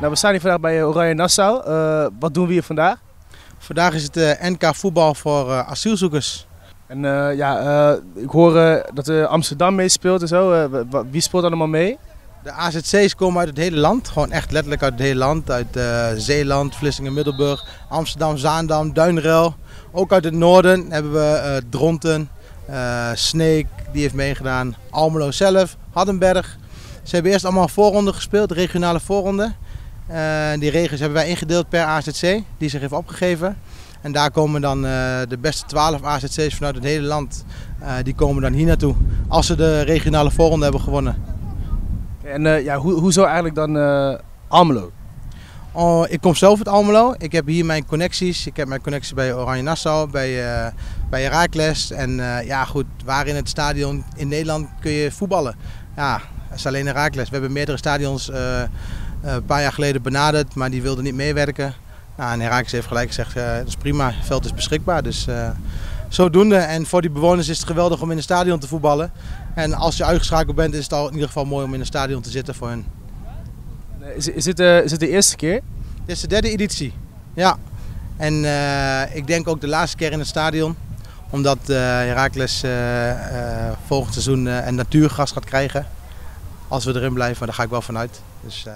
Nou, we staan hier vandaag bij Oranje Nassau. Uh, wat doen we hier vandaag? Vandaag is het uh, NK voetbal voor uh, asielzoekers. En ja, ik hoor dat Amsterdam meespeelt en zo. wie speelt allemaal mee? De AZC's komen uit het hele land, gewoon echt letterlijk uit het hele land. Uit Zeeland, Vlissingen, Middelburg, Amsterdam, Zaandam, Duinrel. Ook uit het noorden hebben we Dronten, Sneek, die heeft meegedaan. Almelo zelf, Haddenberg. Ze hebben eerst allemaal voorronden gespeeld, regionale voorronden. Uh, die regels hebben wij ingedeeld per AZC, die zich heeft opgegeven. En daar komen dan uh, de beste 12 AZC's vanuit het hele land, uh, die komen dan hier naartoe. Als ze de regionale voorronde hebben gewonnen. En ja, ho hoezo eigenlijk dan Almelo? Oh, ik kom zelf uit Almelo. Ik heb hier mijn connecties. Ik heb mijn connectie bij Oranje Nassau, bij, uh, bij Herakles. En uh, ja goed, waar in het stadion in Nederland kun je voetballen. Ja, dat is alleen Herakles. We hebben meerdere stadions uh, een paar jaar geleden benaderd, maar die wilden niet meewerken. Nou, en Herakles heeft gelijk gezegd, dat is prima, het veld is beschikbaar. Dus zodoende. En voor die bewoners is het geweldig om in een stadion te voetballen. En als je uitgeschakeld bent, is het al in ieder geval mooi om in een stadion te zitten voor hen. Is, is, het, uh, is de eerste keer? Dit is de derde editie, ja. En uh, ik denk ook de laatste keer in het stadion. Omdat uh, Heracles volgend seizoen een natuurgas gaat krijgen. Als we erin blijven, maar daar ga ik wel vanuit. Dus,